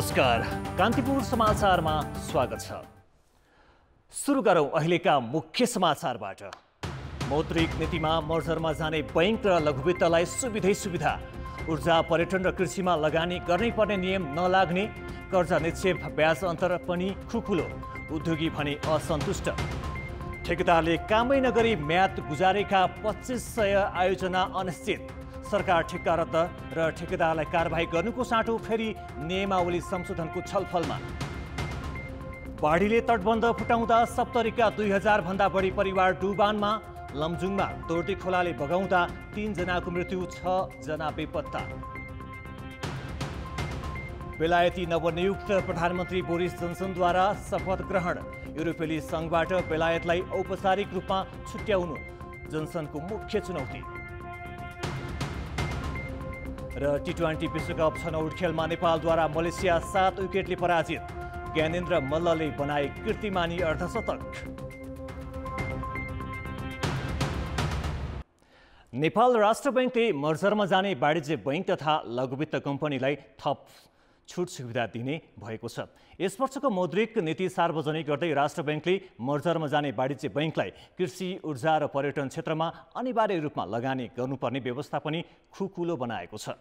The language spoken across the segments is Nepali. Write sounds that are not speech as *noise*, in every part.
नमस्कार। कान्तिपुर समाचारमा स्वागत छ। सुरु गरौँ अहिलेका मुख्य समाचारबाट। मौद्रिक नीतिमा मर्जरमा जाने बैङ्क र लघुवित्तलाई सुविधै सुविधा। ऊर्जा पर्यटन र कृषिमा लगानी गर्नै पर्ने नियम नलाग्ने। कर्जा निक्षेप ब्याज अन्तर पनि खुकुलो। उद्योगी भने असन्तुष्ट। ठेकेदारले कामै नगरी म्याद गुजारेका पच्चिस सय आयोजना अनिश्चित। सरकार ठेक्का रद्द र ठेकेदारलाई कारवाही गर्नुको साटो फेरि नियमावली संशोधनको छलफलमा। बाढीले तटबन्ध फुटाउँदा सप्तरीका दुई हजारभन्दा बढी परिवार डुबानमा लमजुङमा तोर्टी खोलाले बगाउँदा तिनजनाको मृत्यु छजना बेपत्ता। बेलायती नवनियुक्त प्रधानमन्त्री बोरिस जोन्सनद्वारा शपथ ग्रहण। युरोपेली सङ्घबाट बेलायतलाई औपचारिक रूपमा छुट्याउनु जोन्सनको मुख्य चुनौती। र टी ट्वेन्टी विश्वकप छनौट खेलमा नेपालद्वारा मलेसिया सात विकेटले पराजित। ज्ञानेन्द्र मल्लले बनाए कीर्तिमानी अर्धशतक। नेपाल राष्ट्र बैङ्कले मर्जरमा जाने वाणिज्य बैङ्क तथा लघुवित्त कम्पनीलाई थप छुट सुविधा दिने भएको छ। यस वर्षको मौद्रिक नीति सार्वजनिक गर्दै राष्ट्र बैङ्कले मर्जरमा जाने वाणिज्य बैङ्कलाई कृषि ऊर्जा र पर्यटन क्षेत्रमा अनिवार्य रूपमा लगानी गर्नुपर्ने व्यवस्था पनि खुकुलो बनाएको छ।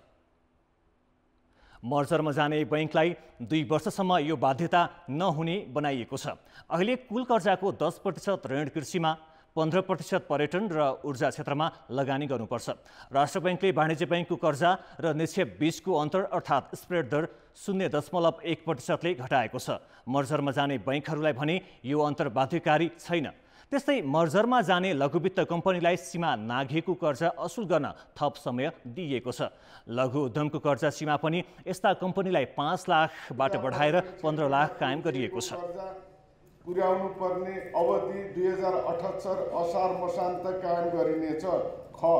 मर्जरमा जाने बैङ्कलाई दुई वर्षसम्म यो बाध्यता नहुने बनाइएको छ। अहिले कुल कर्जाको दस प्रतिशत ऋण कृषिमा पन्ध्र प्रतिशत पर्यटन र ऊर्जा क्षेत्रमा लगानी गर्नुपर्छ। राष्ट्र बैङ्कले वाणिज्य बैङ्कको कर्जा र निक्षेप बिचको अन्तर अर्थात् स्प्रेड दर शून्य दशमलव एक प्रतिशतले घटाएको छ। मर्जरमा जाने बैङ्कहरूलाई भने यो अन्तर बाध्यकारी छैन। त्यस्तै मर्जरमा जाने लघुवित्त कम्पनीलाई सीमा नाघेको कर्जा असुल गर्न थप समय दिइएको छ। लघु उद्यमको कर्जा सीमा पनि यस्ता कम्पनीलाई पाँच लाखबाट बढाएर पन्ध्र लाख कायम गरिएको छ। पुर्याउनु पर्ने अवधि दुई हजार अठहत्तर असार मसान्त कायम गरिनेछ। ख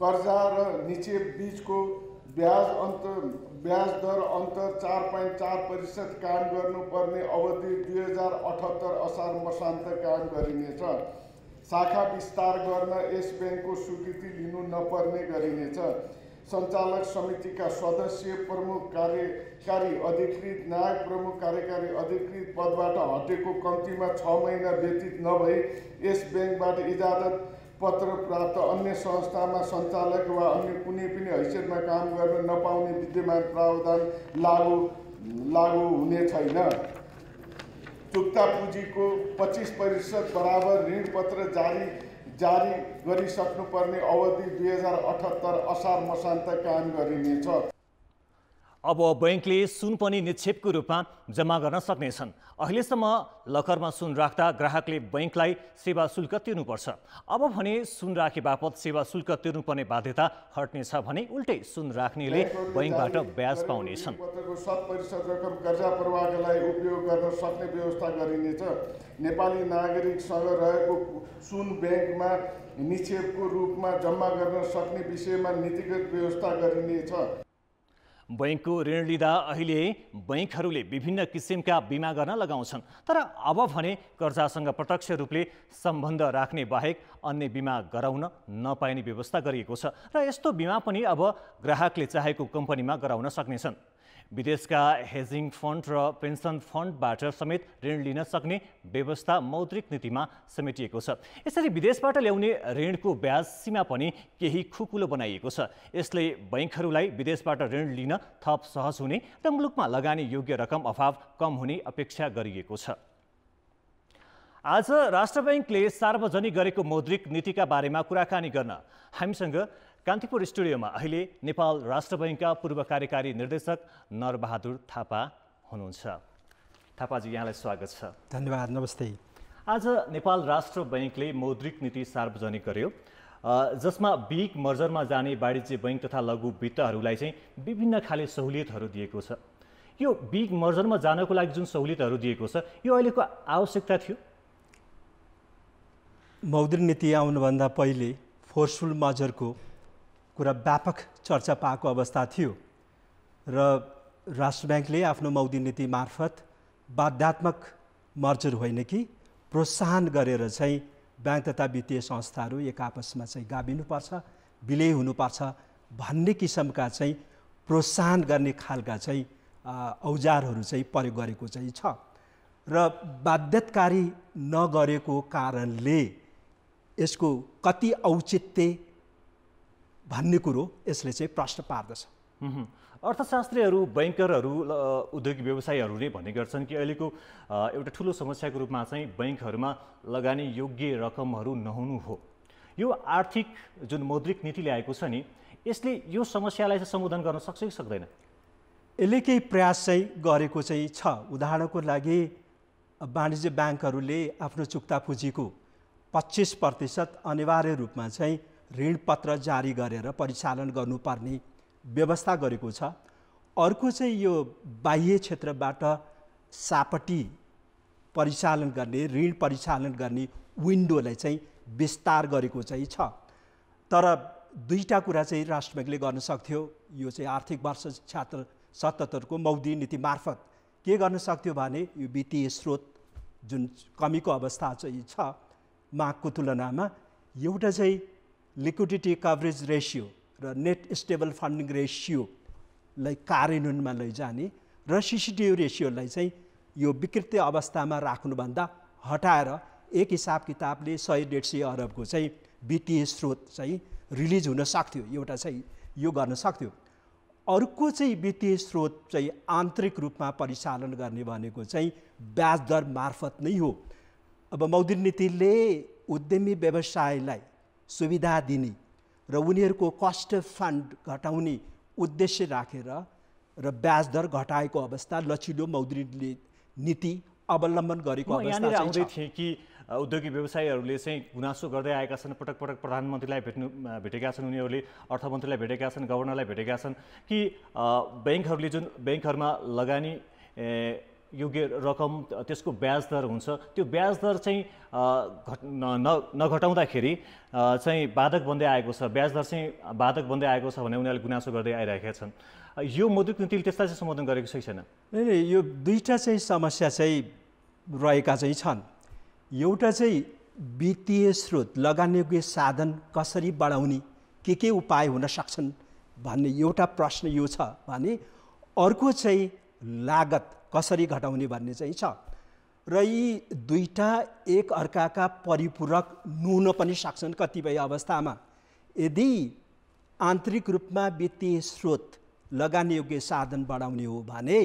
कर्जा र निक्षेप बिचको ब्याज अन्तर ब्याज दर अन्तर चार पोइन्ट चार प्रतिशत कायम गर्नुपर्ने अवधि दुई हजार अठहत्तर असार मसान्त कायम गरिनेछ। शाखा विस्तार गर्न यस ब्याङ्कको स्वीकृति लिनु नपर्ने गरिनेछ। सञ्चालक समितिका सदस्य प्रमुख कार्यकारी अधिकृत नायक प्रमुख कार्यकारी अधिकृत पदबाट हटेको कम्तीमा छ महिना व्यतीत नभई यस ब्याङ्कबाट इजाजत पत्र प्राप्त अन्य संस्थामा सञ्चालक वा अन्य कुनै पनि हैसियतमा काम गर्न नपाउने विद्यमान प्रावधान लागु लागु हुने छैन। चुक्ता पुँजीको पच्चिस प्रतिशत बराबर ऋणपत्र जारी जारी गरिसक्नुपर्ने अवधि दुई हजार अठहत्तर असार मसान्त कायम गरिनेछ। अब बैङ्कले सुन पनि निक्षेपको रूपमा जम्मा गर्न सक्नेछन्। अहिलेसम्म लकरमा सुन राख्दा ग्राहकले बैङ्कलाई सेवा शुल्क तिर्नुपर्छ। अब भने सुन राखे बापत सेवा शुल्क तिर्नुपर्ने बाध्यता हट्नेछ भने उल्टै सुन राख्नेले बैङ्कबाट ब्याज पाउनेछन्। शत प्रतिशत रकम कर्जा उपयोग गर्न सक्ने व्यवस्था गरिनेछ। नेपाली नागरिकसँग रहेको सुन ब्याङ्कमा निक्षेपको रूपमा जम्मा गर्न सक्ने विषयमा नीतिगत व्यवस्था गरिनेछ। बैङ्कको ऋण लिँदा अहिले बैङ्कहरूले विभिन्न किसिमका बिमा गर्न लगाउँछन्। तर अब भने कर्जासँग प्रत्यक्ष रूपले सम्बन्ध राख्ने बाहेक अन्य बिमा गराउन नपाइने व्यवस्था गरिएको छ। र यस्तो बिमा पनि अब ग्राहकले चाहेको कम्पनीमा गराउन सक्नेछन्। विदेशका हेजिङ फन्ड र पेन्सन फन्डबाट समेत ऋण लिन सक्ने व्यवस्था मौद्रिक नीतिमा समेटिएको छ। यसरी विदेशबाट ल्याउने ऋणको ब्याज सीमा पनि केही खुकुलो बनाइएको छ। यसले बैङ्कहरूलाई विदेशबाट ऋण लिन थप सहज हुने र मुलुकमा लगानी योग्य रकम अभाव कम हुने अपेक्षा गरिएको छ। आज राष्ट्र बैङ्कले सार्वजनिक गरेको मौद्रिक नीतिका बारेमा कुराकानी गर्न हामीसँग कान्तिपुर स्टुडियोमा अहिले नेपाल राष्ट्र बैङ्कका पूर्व कार्यकारी निर्देशक नरबहादुर थापा हुनुहुन्छ। थापाजी यहाँलाई स्वागत छ। धन्यवाद नमस्ते। आज नेपाल राष्ट्र बैङ्कले मौद्रिक नीति सार्वजनिक गर्यो। जसमा बिग मर्जरमा जाने वाणिज्य बैङ्क तथा लघु वित्तहरूलाई चाहिँ विभिन्न खाले सहुलियतहरू दिएको छ। यो बिग मर्जरमा जानको लागि जुन सहुलियतहरू दिएको छ यो अहिलेको आवश्यकता थियो? मौद्रिक नीति आउनुभन्दा पहिले फोर्सफुल मर्जरको कुरा व्यापक चर्चा पाएको अवस्था थियो र राष्ट्र ब्याङ्कले आफ्नो मौदी नीति मार्फत बाध्यात्मक मर्जर होइन कि प्रोत्साहन गरेर चाहिँ ब्याङ्क तथा वित्तीय संस्थाहरू एक आपसमा चाहिँ गाभिनुपर्छ विलय हुनुपर्छ भन्ने किसिमका चाहिँ प्रोत्साहन गर्ने खालका चाहिँ औजारहरू चाहिँ प्रयोग गरेको चाहिँ छ। र बाध्यतकारी नगरेको कारणले यसको कति औचित्य भन्ने कुरो यसले चाहिँ प्रश्न पार्दछ। अर्थशास्त्रीहरू बैङ्करहरू उद्योगिक व्यवसायीहरू नै भन्ने गर्छन् कि अहिलेको एउटा ठुलो समस्याको रूपमा चाहिँ बैङ्कहरूमा लगानी योग्य रकमहरू नहुनु हो। यो आर्थिक जुन मौद्रिक नीति ल्याएको छ नि यसले यो समस्यालाई चाहिँ सम्बोधन गर्न सक्छ कि सक्दैन? यसले केही प्रयास चाहिँ गरेको चाहिँ छ। उदाहरणको लागि वाणिज्य ब्याङ्कहरूले आफ्नो चुक्ता पुँजीको पच्चिस प्रतिशत अनिवार्य रूपमा चाहिँ ऋणपत्र जारी गरेर परिचालन गर्नुपर्ने व्यवस्था गरेको छ। अर्को चाहिँ यो बाह्य क्षेत्रबाट सापटी परिचालन गर्ने ऋण परिचालन गर्ने विन्डोलाई चाहिँ विस्तार गरेको चाहिँ छ। तर दुईवटा कुरा चाहिँ राष्ट्र ब्याङ्कले गर्न सक्थ्यो। यो चाहिँ आर्थिक वर्ष छ्यात्तर सतहत्तरको मौदी नीति मार्फत के गर्न सक्थ्यो भने यो वित्तीय स्रोत जुन कमीको अवस्था चाहिँ छ मागको तुलनामा एउटा चाहिँ लिक्विडिटी कभरेज रेसियो र नेट स्टेबल फन्डिङ रेसियोलाई कार्यान्वयनमा लैजाने र सिसिटिभी रेसियोलाई चाहिँ यो विकृत अवस्थामा राख्नुभन्दा हटाएर एक हिसाब किताबले सय डेढ सय अरबको चाहिँ वित्तीय स्रोत चाहिँ रिलिज हुन सक्थ्यो एउटा चाहिँ यो गर्न सक्थ्यो। अर्को चाहिँ वित्तीय स्रोत चाहिँ आन्तरिक रूपमा परिचालन गर्ने भनेको चाहिँ ब्याज दर मार्फत नै हो। अब मौद्रिक नीतिले उद्यमी व्यवसायलाई सुविधा दिने र उनीहरूको कस्ट फन्ड घटाउने उद्देश्य राखेर र ब्याज दर घटाएको अवस्था लचिलो मौद्रिकले नीति अवलम्बन गरेको अवस्था आउँदै थिएँ कि उद्योगिक व्यवसायीहरूले चाहिँ गुनासो गर्दै आएका छन् पटक पटक प्रधानमन्त्रीलाई भेट्नु भेटेका छन् उनीहरूले अर्थमन्त्रीलाई भेटेका छन् गभर्नरलाई भेटेका छन् कि ब्याङ्कहरूले जुन ब्याङ्कहरूमा लगानी योग्य रकम त्यसको ब्याज दर हुन्छ। त्यो ब्याज दर चाहिँ घट न नघटाउँदाखेरि चाहिँ बाधक बन्दै आएको छ। ब्याज दर चाहिँ बाधक बन्दै आएको छ भने उनीहरूले गुनासो गर्दै आइरहेका छन्। यो मौद्रिक नीतिले त्यसलाई चाहिँ सम्बोधन गरेको छैन? नै यो दुईवटा चाहिँ समस्या चाहिँ रहेका चाहिँ छन्। एउटा चाहिँ वित्तीय स्रोत लगानीयोग्य साधन कसरी बढाउने के के उपाय हुन सक्छन् भन्ने एउटा प्रश्न यो छ भने अर्को चाहिँ लागत कसरी घटाउने भन्ने चाहिँ छ। र यी दुईवटा एक अर्काका परिपूरक नुन पनि सक्छन् कतिपय अवस्थामा। यदि आन्तरिक रूपमा वित्तीय स्रोत लगानीयोग्य साधन बढाउने हो भने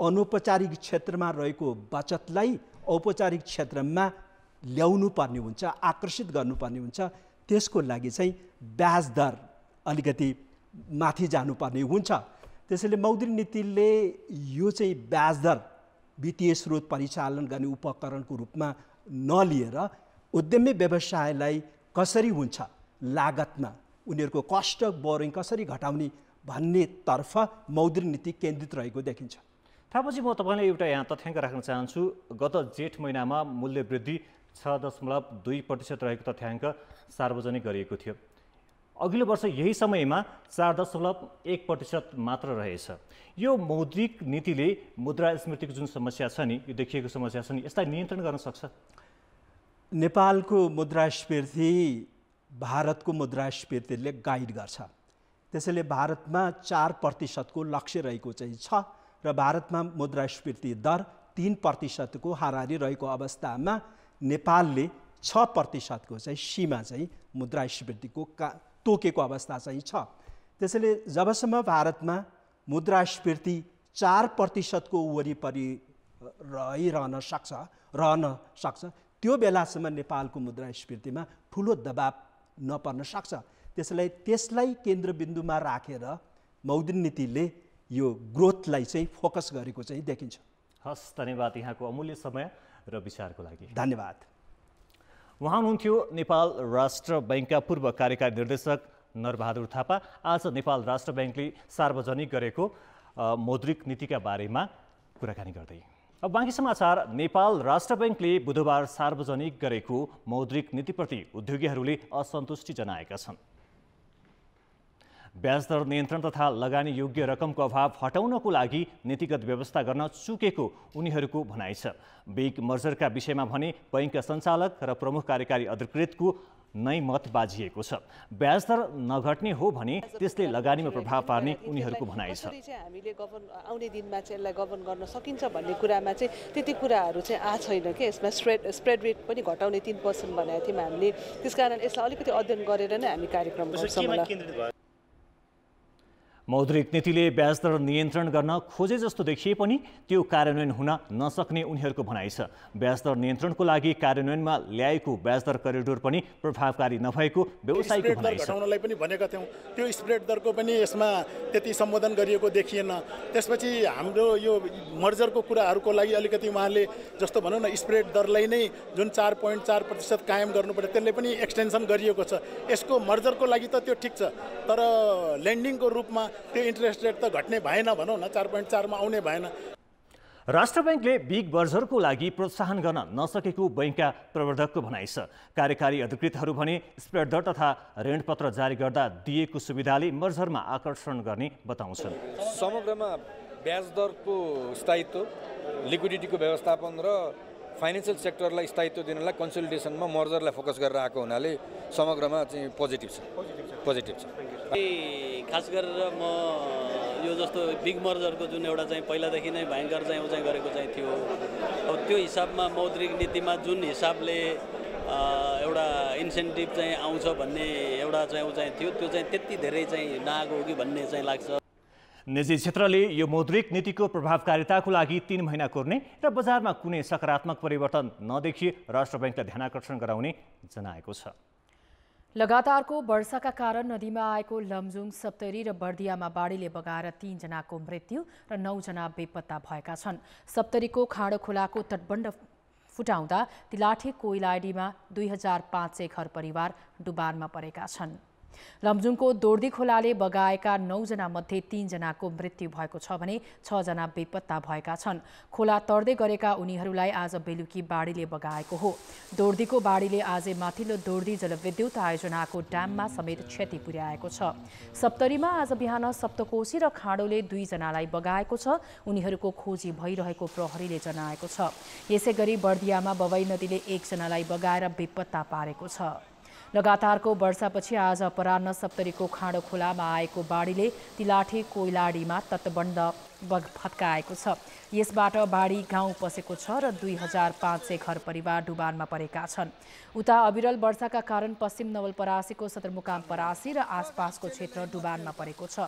अनौपचारिक क्षेत्रमा रहेको बचतलाई औपचारिक क्षेत्रमा ल्याउनु पर्ने हुन्छ आकर्षित गर्नुपर्ने हुन्छ। त्यसको लागि चाहिँ ब्याज दर अलिकति माथि जानुपर्ने हुन्छ। त्यसैले मौद्रिक नीतिले यो चाहिँ ब्याज दर वित्तीय स्रोत परिचालन गर्ने उपकरणको रूपमा नलिएर उद्यमी व्यवसायलाई कसरी हुन्छ लागतमा उनीहरूको कस्ट बोरिङ कसरी घटाउने भन्नेतर्फ मौद्रिक नीति केन्द्रित रहेको देखिन्छ। थापाजी म तपाईँलाई एउटा यहाँ तथ्याङ्क राख्न चाहन्छु। गत जेठ महिनामा मूल्य वृद्धि छ दशमलव दुई प्रतिशत रहेको तथ्याङ्क सार्वजनिक गरिएको थियो। अघिल्लो वर्ष यही समयमा चार दशमलव एक प्रतिशत मात्र रहेछ। यो मौद्रिक नीतिले मुद्रास्मृतिको जुन समस्या छ नि यो देखिएको समस्या छ नि यसलाई नियन्त्रण गर्न सक्छ? नेपालको मुद्रास्फीति भारतको मुद्रास्फीतिले गाइड गर्छ। त्यसैले भारतमा चार प्रतिशतको लक्ष्य रहेको चाहिँ छ र भारतमा मुद्रास्फीति दर तिन प्रतिशतको हाराहारी रहेको अवस्थामा नेपालले छ प्रतिशतको चाहिँ सीमा चाहिँ मुद्रास्फीतिको का तोकेको अवस्था चाहिँ छ। त्यसैले जबसम्म भारतमा मुद्रास्फीति चार प्रतिशतको वरिपरि रहिरहन सक्छ रहन सक्छ त्यो बेलासम्म नेपालको मुद्रास्फीतिमा ठुलो दबाब नपर्न सक्छ। त्यसलाई त्यसलाई केन्द्रबिन्दुमा राखेर मौद्रिक नीतिले यो ग्रोथलाई चाहिँ फोकस गरेको चाहिँ देखिन्छ। हस् धन्यवाद यहाँको अमूल्य समय र विचारको लागि। धन्यवाद। उहाँ हुनुहुन्थ्यो नेपाल राष्ट्र ब्याङ्कका पूर्व कार्यकारी निर्देशक नरबहादुर थापा। आज नेपाल राष्ट्र ब्याङ्कले सार्वजनिक गरेको मौद्रिक नीतिका बारेमा कुराकानी गर्दै। अब बाँकी समाचार नेपाल राष्ट्र ब्याङ्कले बुधबार सार्वजनिक गरेको मौद्रिक नीतिप्रति उद्योगीहरूले असन्तुष्टि जनाएका छन्। ब्याजदर नियन्त्रण तथा लगानी योग्य रकमको अभाव हटाउनको लागि नीतिगत व्यवस्था गर्न चुकेको उनीहरूको भनाइ छ। बिग मर्जरका विषयमा भने बैङ्कका सञ्चालक र प्रमुख कार्यकारी अधिकृतको नै मत बाजिएको छ। ब्याजदर नघट्ने हो भने त्यसले लगानीमा प्रभाव पार्ने उनीहरूको भनाइ छ। हामीले गभर्न आउने दिनमा चाहिँ यसलाई गभर्न गर्न सकिन्छ भन्ने कुरामा चाहिँ त्यति कुराहरू चाहिँ आ छैन कि? यसमा स्प्रेड स्प्रेड रेट पनि घटाउने तिन पर्सेन्ट भनेको थियौँ हामीले। त्यसकारण यसलाई अलिकति अध्ययन गरेर नै हामी कार्यक्रम गर्छौँ होला। मौद्रिक नीतिले ब्याजदर नियन्त्रण गर्न खोजे जस्तो देखिए पनि त्यो कार्यान्वयन हुन नसक्ने उनीहरूको भनाइ छ। ब्याजदर नियन्त्रणको लागि कार्यान्वयनमा ल्याएको ब्याजदर करिडोर पनि प्रभावकारी नभएको व्यवसायीको घटाउनलाई पनि भनेका थियौँ। त्यो स्प्रेड दरको पनि यसमा त्यति सम्बोधन गरिएको देखिएन। त्यसपछि हाम्रो यो मर्जरको कुराहरूको लागि अलिकति उहाँले जस्तो भनौँ न स्प्रेड दरलाई नै जुन चार पोइन्ट चार प्रतिशत कायम गर्नु त्यसले पनि एक्सटेन्सन गरिएको छ। यसको मर्जरको लागि त त्यो ठिक छ तर लेन्डिङको रूपमा त्यो इन्ट्रेस्ट रेट त घट्ने भएन भनौँ न चार पोइन्ट चारमा आउने भएन। राष्ट्र ब्याङ्कले बिग बर्जरको लागि प्रोत्साहन गर्न नसकेको बैङ्कका प्रवर्धकको भनाइ छ। कार्यकारी अधिकृतहरू भने स्प्रेड दर तथा ऋणपत्र जारी गर्दा दिएको सुविधाले मर्जरमा आकर्षण गर्ने बताउँछन्। समग्रमा ब्याज दरको स्थायित्व लिक्विडिटीको व्यवस्थापन र फाइनेन्सियल सेक्टरलाई स्थायित्व दिनलाई कन्सोलिडेसनमा मर्जरलाई फोकस गरेर आएको हुनाले समग्रमा चाहिँ पोजिटिभ छ। पोजिटिभ छ। खास गरेर म यो जस्तो बिग मर्जरको जुन एउटा चाहिँ पहिलादेखि नै भयङ्कर चाहिँ चाहिँ गरेको चाहिँ थियो अब त्यो हिसाबमा मौद्रिक नीतिमा जुन हिसाबले एउटा इन्सेन्टिभ चाहिँ आउँछ भन्ने एउटा चाहिँ चाहिँ थियो त्यो चाहिँ त्यति धेरै चाहिँ नआएको हो कि भन्ने चाहिँ लाग्छ। निजी क्षेत्रले यो मौद्रिक नीतिको प्रभावकारिताको लागि तीन महिना कोर्ने र बजारमा कुनै सकारात्मक परिवर्तन नदेखिए राष्ट्र ब्याङ्कलाई ध्यानकर्षण गराउने जनाएको छ। लगातारको वर्षाका कारण नदीमा आएको लमजुङ सप्तरी र बर्दियामा बाढीले बगाएर तीनजनाको मृत्यु र नौजना बेपत्ता भएका छन्। सप्तरीको खाँडो खोलाको तटबन्ध फुटाउँदा तिलाठे कोइलाडीमा दुई हजार पाँच सय घर परिवार डुबानमा परेका छन्। लमजुङको दोर्दी खोलाले बगाएका नौजना मध्ये तीनजनाको मृत्यु भएको छ भने छजना बेपत्ता भएका छन्। खोला तर्दै गरेका उनीहरूलाई आज बेलुकी बाढीले बगाएको हो। दोर्दीको बाढीले आज माथिल्लो दोर्दी जलविद्युत आयोजनाको ड्याममा समेत क्षति पुर्याएको छ। सप्तरीमा आज बिहान सप्तकोशी र खाँडोले दुईजनालाई बगाएको छ। उनीहरूको खोजी भइरहेको प्रहरीले जनाएको छ। यसै गरी बर्दियामा बवै नदीले एकजनालाई बगाएर बेपत्ता पारेको छ। लगातारको वर्षापछि आज अपराह्न सप्तरीको खाँडो खोलामा आएको बाढीले तिलाठे कोइलाडीमा तटबन्ध बग भत्काएको छ। यसबाट बाढी गाउँ पसेको छ र दुई हजार पाँच सय घर परिवार डुबानमा परेका छन्। उता अविरल वर्षाका कारण पश्चिम नवलपरासीको सदरमुकाम परासी र आसपासको क्षेत्र डुबानमा परेको छ।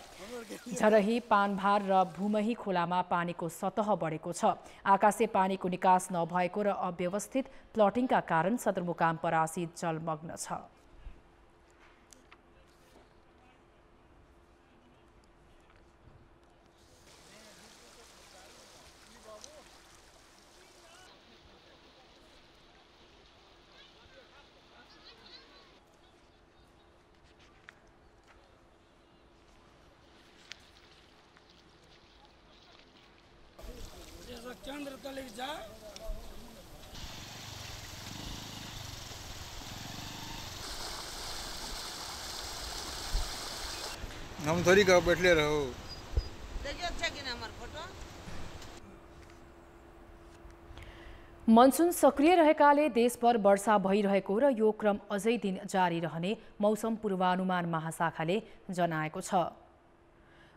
झरही पानभार र भूमही खोलामा पानीको सतह बढेको छ। आकाशे पानीको निकास नभएको र अव्यवस्थित प्लटिङका कारण सदरमुकाम परासी जलमग्न छ। हम थोड़ी कहाँ बैठले रहो मनसुन सक्रिय रहेकाले देशभर वर्षा भइरहेको र यो क्रम अझै दिन जारी रहने मौसम पूर्वानुमान महाशाखाले जनाएको छ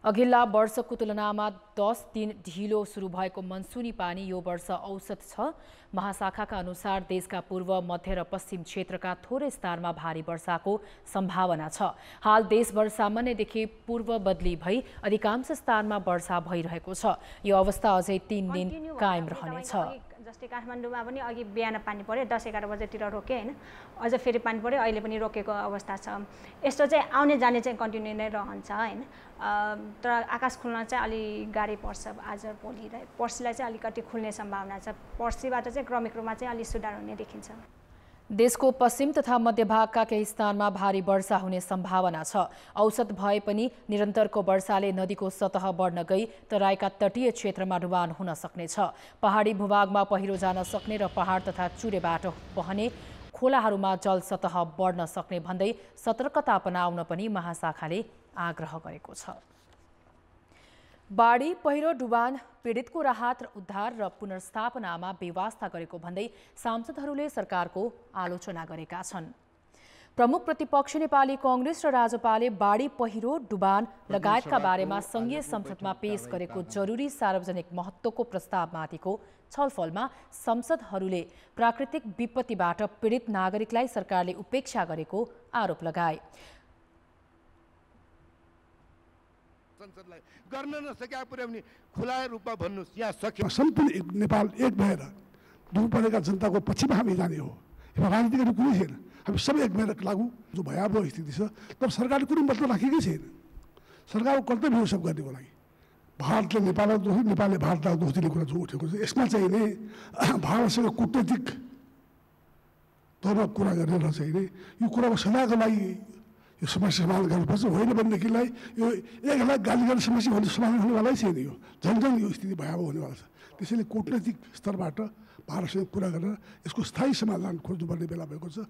अघिल्ला वर्षको तुलनामा दस दिन ढिलो सुरु भएको मनसुनी पानी यो वर्ष औसत छ। महाशाखाका अनुसार देशका पूर्व मध्य र पश्चिम क्षेत्रका थोरै स्थानमा भारी वर्षाको सम्भावना छ। हाल देशभर सामान्यदेखि पूर्व बदली भई अधिकांश स्थानमा वर्षा भइरहेको छ। यो अवस्था अझै तीन दिन कायम रहनेछ। जस्तै काठमाडौँमा पनि अघि बिहान पानी पऱ्यो दस एघार बजेतिर रोक्यो होइन। अझ फेरि पानी पऱ्यो अहिले पनि रोकेको अवस्था छ। यस्तो चाहिँ आउने जाने चाहिँ कन्टिन्यू नै रहन्छ होइन। तर आकाश खुल्न चाहिँ अलि गाह्रै पर्छ आज भोलि पर्सिलाई चाहिँ अलिकति खुल्ने सम्भावना छ। पर्सिबाट चाहिँ क्रमिक रूपमा चाहिँ अलिक सुधार हुने देखिन्छ। देशको पश्चिम तथा मध्यभागका केही स्थानमा भारी वर्षा हुने सम्भावना छ। औसत भए पनि निरन्तरको वर्षाले नदीको सतह बढ्न गई तराईका तटीय क्षेत्रमा डुबान हुन सक्नेछ। पहाडी भूभागमा पहिरो जान सक्ने र पहाड तथा चुरेबाट बहने खोलाहरूमा जल सतह बढ्न सक्ने भन्दै सतर्कता अपनाउन पनि महाशाखाले आग्रह गरेको छ। बाढी पहिरो डुबान पीडितको राहत र उद्धार र पुनर्स्थापनामा बेवास्ता गरेको भन्दै सांसदहरूले सरकारको आलोचना गरेका छन्। प्रमुख प्रतिपक्ष नेपाली कङ्ग्रेस र राजपाले बाढी पहिरो डुबान लगायतका बारेमा संघीय संसदमा पेश गरेको जरुरी सार्वजनिक महत्त्वको प्रस्तावमाथिको छलफलमा संसदहरूले प्राकृतिक विपत्तिबाट पीडित नागरिकलाई सरकारले उपेक्षा गरेको आरोप लगाए। संसदलाई गर्न नसकेका पुर्याउने खुला रूपमा भन्नुहोस् यहाँ सक्यो। सम्पूर्ण नेपाल एक भएर दुःख परेका जनताको पछिमा हामी जाने हो। यसमा राजनीति गर्ने कुनै छैन। हामी सबै एक भएर लागु जो भयावह स्थिति छ तर सरकारले कुनै मतलब राखेकै छैन। सरकारको कर्तव्य हो सब गर्नेको लागि। भारतले नेपाललाई दोष नेपालले भारतलाई दोष दिने कुरा जो उठेको छ यसमा चाहिँ नि *clears throat* भारतसँग कुटनैतिक तौरमा कुरा गरेर चाहिँ नि यो कुराको सदाको लागि यो समस्या समाधान गर्नुपर्छ होइन भनेदेखिलाई यो एकलाई गाली गर्ने समस्या भने समाधान हुनेवालै छैन यो। झन् झन् यो स्थिति भयावह हुनेवाला छ। त्यसैले कुटनैतिक स्तरबाट भारतसँग कुरा गरेर यसको स्थायी समाधान खोज्नुपर्ने बेला भएको छ।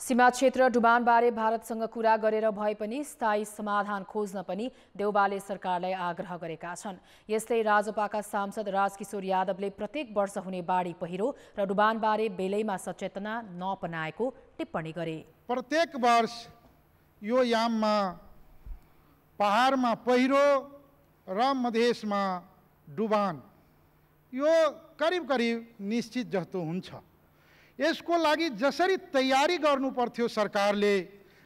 सीमा क्षेत्र डुबानबारे भारतसँग कुरा गरेर भए पनि स्थायी समाधान खोज्न पनि देउबाले सरकारलाई आग्रह गरेका छन्। यस्तै राजपाका सांसद राजकिशोर यादवले प्रत्येक वर्ष हुने बाढी पहिरो र डुबानबारे बेलैमा सचेतना नअपनाएको टिप्पणी गरे। प्रत्येक वर्ष यो याममा पहाडमा पहिरो र मधेसमा डुबान यो करिब करिब निश्चित जस्तो हुन्छ। यसको लागि जसरी तयारी गर्नु पर्थ्यो सरकारले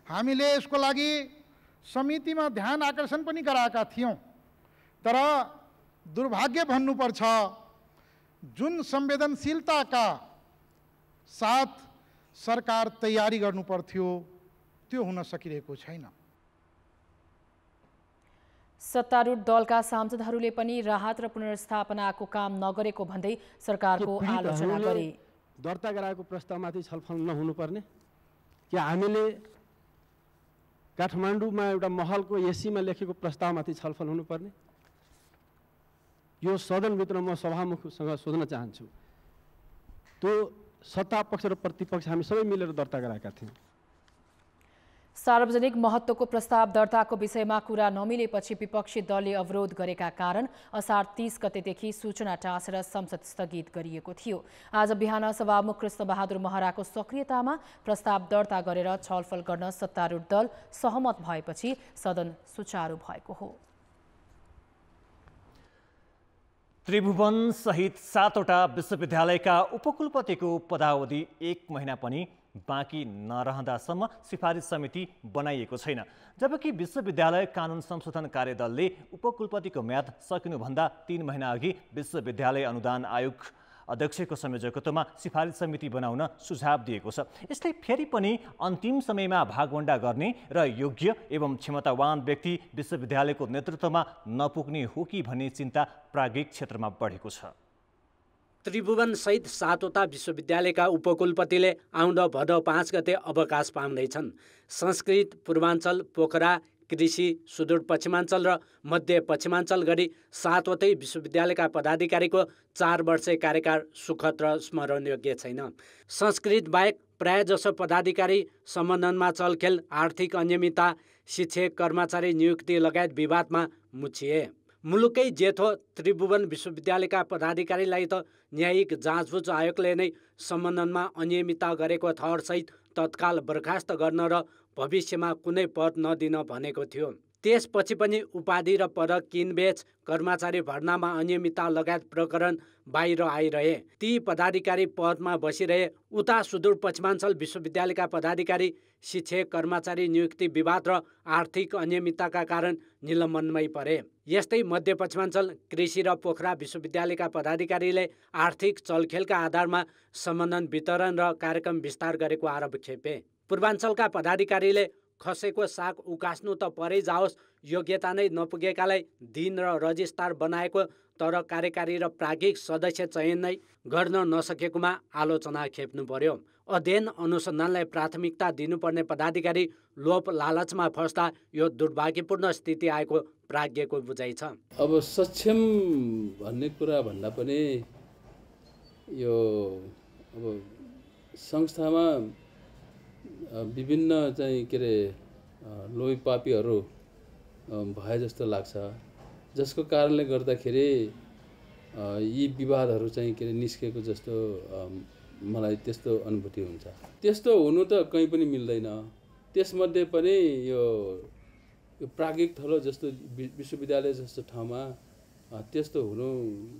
हामीले यसको लागि समितिमा ध्यान आकर्षण पनि गराएका थियौँ। तर दुर्भाग्य भन्नुपर्छ जुन संवेदनशीलताका साथ सरकार तयारी गर्नु पर्थ्यो त्यो हुन सकिरहेको छैन। सत्तारूढ दलका सांसदहरूले पनि राहत र पुनर्स्थापनाको काम नगरेको भन्दै सरकारको आलोचना गरे। दर्ता गराएको प्रस्तावमाथि छलफल नहुनुपर्ने। कि हामीले काठमाडौँमा एउटा महलको एसीमा लेखेको प्रस्तावमाथि छलफल हुनुपर्ने? यो सदनभित्र म सभामुखसँग सोध्न चाहन्छु। त्यो सत्ता पक्ष र प्रतिपक्ष हामी सबै मिलेर दर्ता गराएका थियौँ। सार्वजनिक महत्त्वको प्रस्ताव दर्ताको विषयमा कुरा नमिलेपछि विपक्षी दलले अवरोध गरेका कारण असार तीस गतेदेखि सूचना टाँसेर संसद स्थगित गरिएको थियो। आज बिहान सभामुख कृष्णबहादुर महराको सक्रियतामा प्रस्ताव दर्ता गरेर छलफल गर्न सत्तारूढ दल सहमत भएपछि सदन सुचारू भएको हो। त्रिभुवन सहित सातवटा विश्वविद्यालयका उपकुलपतिको पदावधि एक महिना पनि बाँकी नरहँदासम्म सिफारिस समिति बनाइएको छैन। जबकि विश्वविद्यालय कानुन संशोधन कार्यदलले उपकुलपतिको म्याद सकिनुभन्दा तिन महिना अघि विश्वविद्यालय अनुदान आयोग अध्यक्षको संयोजकत्वमा सिफारिस समिति बनाउन सुझाव दिएको छ। यसले फेरि पनि अन्तिम समयमा भागवण्डा गर्ने र योग्य एवं क्षमतावान व्यक्ति विश्वविद्यालयको नेतृत्वमा नपुग्ने हो कि भन्ने चिन्ता प्राज्ञिक क्षेत्रमा बढेको छ। त्रिभुवनसहित सातवटा विश्वविद्यालयका उपकुलपतिले आउँदो भदौ पाँच गते अवकाश पाउँदैछन्। संस्कृत पूर्वाञ्चल पोखरा कृषि सुदूर पश्चिमाञ्चल र मध्य पश्चिमाञ्चल गरी सातवटै विश्वविद्यालयका पदाधिकारीको चार वर्षे कार्यकाल सुखद र स्मरणयोग्य छैन। संस्कृत बाहेक प्रायजसो पदाधिकारी सम्बन्धनमा चलखेल आर्थिक अनियमितता शिक्षक कर्मचारी नियुक्ति लगायत विवादमा मुछिए। मुलुकै जेठो त्रिभुवन विश्वविद्यालयका पदाधिकारीलाई त न्यायिक जाँचबुझ आयोगले नै सम्बन्धनमा अनियमितता गरेको थरसहित तत्काल बर्खास्त गर्न र भविष्यमा कुनै पद नदिन भनेको थियो। त्यसपछि पनि उपाधि र पदक किनबेच कर्मचारी भर्नामा अनियमितता लगायत प्रकरण बाहिर आइरहे। ती पदाधिकारी पदमा बसिरहे। उता सुदूर पश्चिमाञ्चल विश्वविद्यालयका पदाधिकारी शिक्षक कर्मचारी नियुक्ति विवाद र आर्थिक अनियमितताका कारण निलम्बनमै परे। यस्तै मध्य पश्चिमाञ्चल कृषि र पोखरा विश्वविद्यालयका पदाधिकारीले आर्थिक चलखेलका आधारमा सम्बन्धन वितरण र कार्यक्रम विस्तार गरेको आरोप खेपे। पूर्वाञ्चलका पदाधिकारीले खसेको साग उकास्नु त परै जाओस् योग्यता नै नपुगेकालाई दिन र रजिस्टार बनाएको तर कार्यकारी र प्राज्ञिक सदस्य चयन नै गर्न नसकेकोमा आलोचना खेप्नु पर्यो। अध्ययन अनुसन्धानलाई प्राथमिकता दिनुपर्ने पदाधिकारी लोप लालचमा फस्दा यो दुर्भाग्यपूर्ण स्थिति आएको प्राज्ञको बुझाइ छ। अब सक्षम भन्ने कुरा भन्दा पनि यो अब संस्थामा विभिन्न चाहिँ के अरे लोभीपापीहरू भए जस्तो लाग्छ। जसको कारणले गर्दाखेरि यी विवादहरू चाहिँ के अरे निस्केको जस्तो मलाई त्यस्तो अनुभूति हुन्छ। त्यस्तो हुनु त कहीँ पनि मिल्दैन। त्यसमध्ये पनि यो यो प्राज्ञिक थलो जस्तो विश्वविद्यालय जस्तो ठाउँमा त्यस्तो हुनु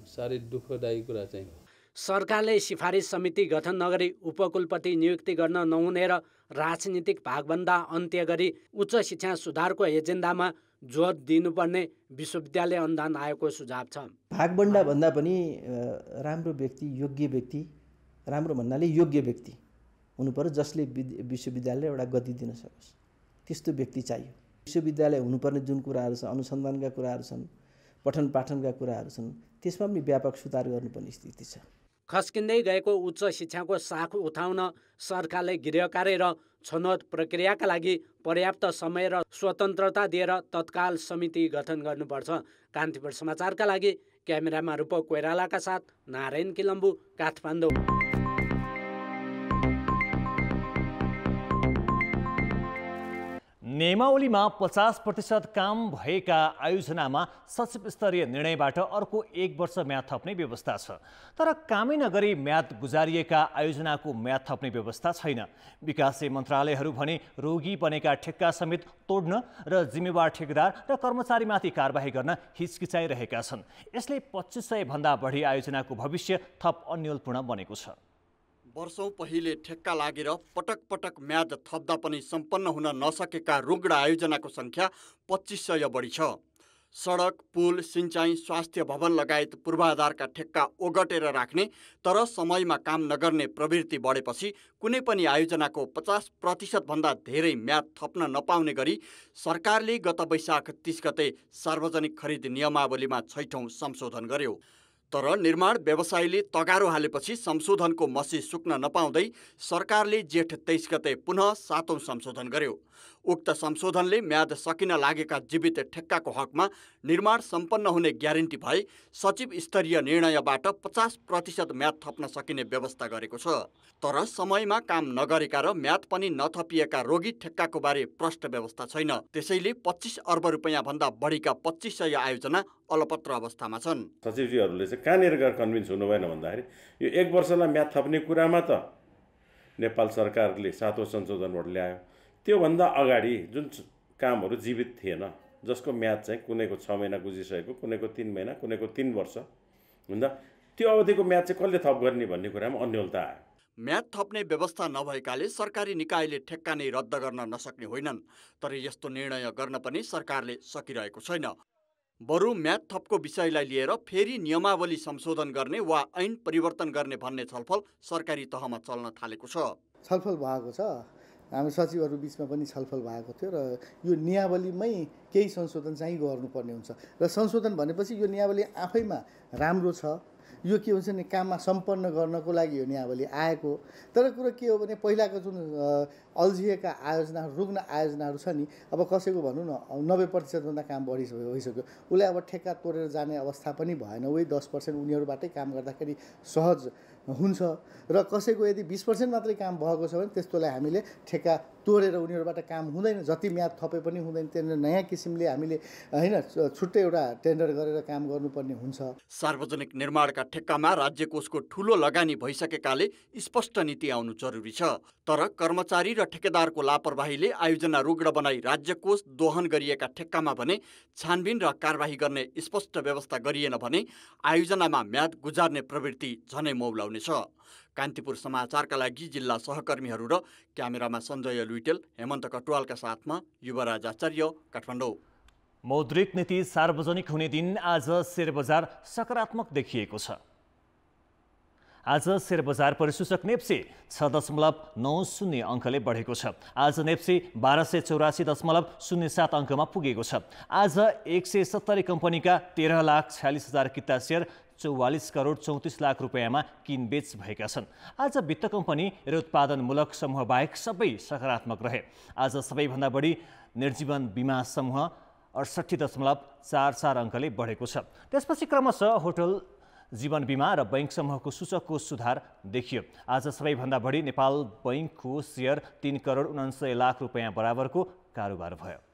साह्रै दुःखदायी कुरा चाहिँ हो। सरकारले सिफारिस समिति गठन नगरी उपकुलपति नियुक्ति गर्न नहुने र राजनीतिक भागभन्दा अन्त्य गरी उच्च शिक्षा सुधारको एजेन्डामा जोड दिनुपर्ने विश्वविद्यालय अनुदान आयोगको सुझाव छ। भागभन्डा भन्दा पनि राम्रो व्यक्ति योग्य व्यक्ति राम्रो भन्नाले योग्य व्यक्ति हुनु पऱ्यो जसले विश्वविद्यालय एउटा गति दिन सकोस्। त्यस्तो व्यक्ति चाहियो। विश्वविद्यालय हुनुपर्ने जुन कुराहरू छ अनुसन्धानका कुराहरू छन् पठन पाठनका कुराहरू छन् त्यसमा पनि व्यापक सुधार गर्नुपर्ने स्थिति छ। खस्किँदै गएको उच्च शिक्षाको साख उठाउन सरकारले गृह कार्य र छनौट प्रक्रियाका लागि पर्याप्त समय र स्वतन्त्रता दिएर तत्काल समिति गठन गर्नुपर्छ। कान्तिपुर समाचारका लागि क्यामेरामा रूप कोइरालाका साथ नारायण किलम्बु काठमाडौँ। नियमावलीमा पचास प्रतिशत काम भएका आयोजनामा सचिव स्तरीय निर्णयबाट अर्को एक वर्ष म्याद थप्ने व्यवस्था छ। तर कामै नगरी म्याद गुजारिएका आयोजनाको म्याद थप्ने व्यवस्था छैन। विकासे मन्त्रालयहरू भने रोगी बनेका ठेक्का समेत तोड्न र जिम्मेवार ठेकेदार र कर्मचारीमाथि कारवाही गर्न हिचकिचाइरहेका छन्। यसले पच्चिस सयभन्दा बढी आयोजनाको भविष्य थप अन्यलपूर्ण बनेको छ। वर्षौँ पहिले ठेक्का लागेर पटक पटक म्याद थप्दा पनि सम्पन्न हुन नसकेका रुग्ण आयोजनाको सङ्ख्या पच्चिस सय बढी छ। सडक पुल सिँचाइ स्वास्थ्य भवन लगायत पूर्वाधारका ठेक्का ओगटेर राख्ने तर समयमा काम नगर्ने प्रवृत्ति बढेपछि कुनै पनि आयोजनाको पचास प्रतिशतभन्दा धेरै म्याद थप्न नपाउने गरी सरकारले गत वैशाख तिस गते सार्वजनिक खरिद नियमावलीमा छैठौँ संशोधन गर्यो। तर निर्माण व्यवसायीले तगारो हालेपछि संशोधनको मसी सुक्न नपाउँदै सरकारले जेठ तेइस गते पुनः सातौँ संशोधन गर्यो। उक्त संशोधनले म्याद सकिन लागेका जीवित ठेक्काको हकमा निर्माण सम्पन्न हुने ग्यारेन्टी भए सचिव स्तरीय निर्णयबाट पचास प्रतिशत म्याद थप्न सकिने व्यवस्था गरेको छ। तर समयमा काम नगरेका र म्याद पनि नथपिएका रोगी ठेक्काको बारे प्रष्ट व्यवस्था छैन। त्यसैले पच्चिस अर्ब रुपियाँ भन्दा बढीका पच्चिस सय आयोजना अलपत्र अवस्थामा छन्। सचिवजीहरूले चाहिँ कहाँनिर गएर कन्भिन्स हुनु भएन भन्दाखेरि यो एक वर्षलाई म्याद थप्ने कुरामा त नेपाल सरकारले सातौँ संशोधनबाट ल्यायो। त्योभन्दा अगाडि जुन कामहरू जीवित थिएन जसको म्याद चाहिँ कुनैको छ महिना गुजिसकेको कुनैको तिन महिना कुनैको तिन वर्ष हुँदा त्यो अवधिको म्याद चाहिँ कसले थप गर्ने भन्ने कुरामा अन्यलता आयो। म्याद थप्ने व्यवस्था नभएकाले सरकारी निकायले ठेक्का नै रद्द गर्न नसक्ने होइनन् तर यस्तो निर्णय गर्न पनि सरकारले सकिरहेको छैन। बरु म्याद थपको विषयलाई लिएर फेरि नियमावली संशोधन गर्ने वा ऐन परिवर्तन गर्ने भन्ने छलफल सरकारी तहमा चल्न थालेको छ। छलफल भएको छ। हाम्रो सचिवहरू बिचमा पनि छलफल भएको थियो र यो नियावलीमै केही संशोधन चाहिँ गर्नुपर्ने हुन्छ। र संशोधन भनेपछि यो नियावली आफैमा राम्रो छ। यो के हुन्छ भने काममा सम्पन्न गर्नको लागि यो नियावली आएको। तर कुरो के हो भने पहिलाको जुन अल्झिएका आयोजनाहरू रुग्न आयोजनाहरू छ नि अब कसैको भनौँ न नब्बे प्रतिशतभन्दा काम बढी भइसक्यो। उसले अब ठेक्का तोडेर जाने अवस्था पनि भएन। उही दस पर्सेन्ट उनीहरूबाटै काम गर्दाखेरि सहज हुन्छ। र कसैको यदि बिस पर्सेन्ट मात्रै काम भएको छ भने त्यस्तोलाई हामीले ठेक्का तोडेर उनीहरूबाट काम हुँदैन। जति म्याद थपे पनि हुँदैन त्यहाँनिर नयाँ किसिमले हामीले होइन छुट्टै एउटा टेन्डर गरेर काम गर्नुपर्ने हुन्छ। सार्वजनिक निर्माणका ठेक्कामा राज्य कोषको ठुलो लगानी भइसकेकाले स्पष्ट नीति आउनु जरुरी छ। तर कर्मचारी र ठेकेदारको लापरवाहीले आयोजना रुग्ण बनाई राज्य कोष दोहन गरिएका ठेक्कामा भने छानबिन र कारवाही गर्ने स्पष्ट व्यवस्था गरिएन भने आयोजनामा म्याद गुजार्ने प्रवृत्ति झनै मौलाउनेछ कान्तिपुर समाचारका लागि जिल्ला सहकर्मीहरू र क्यामेरामा सञ्जय लुइटेल हेमन्त कटुवालका साथमा युवराज आचार्य काठमाडौँ। मौद्रिक नीति सार्वजनिक हुने दिन आज शेयर बजार सकारात्मक देखिएको छ। आज शेयर बजार परिसूचक नेप्से छ दशमलव नौ शून्य अङ्कले बढेको छ। आज नेप्से बाह्र सय चौरासी दशमलव शून्य सात अङ्कमा पुगेको छ। आज एक सय सत्तरी कम्पनीका तेह्र लाख छयालिस हजार किता सेयर चौवालिस करोड चौतिस लाख रुपियाँमा किनबेच भएका छन्। आज वित्त कम्पनी र उत्पादनमूलक समूह बाहेक सबै सकारात्मक रहे। आज सबैभन्दा बढी निर्जीवन बिमा समूह अडसट्ठी दशमलव चार चार अङ्कले बढेको छ। त्यसपछि क्रमशः होटल जीवन बिमा र बैङ्क समूहको सूचकको सुधार देखियो। आज सबैभन्दा बढी नेपाल बैङ्कको सेयर तिन करोड उनान्सय लाख रुपियाँ बराबरको कारोबार भयो।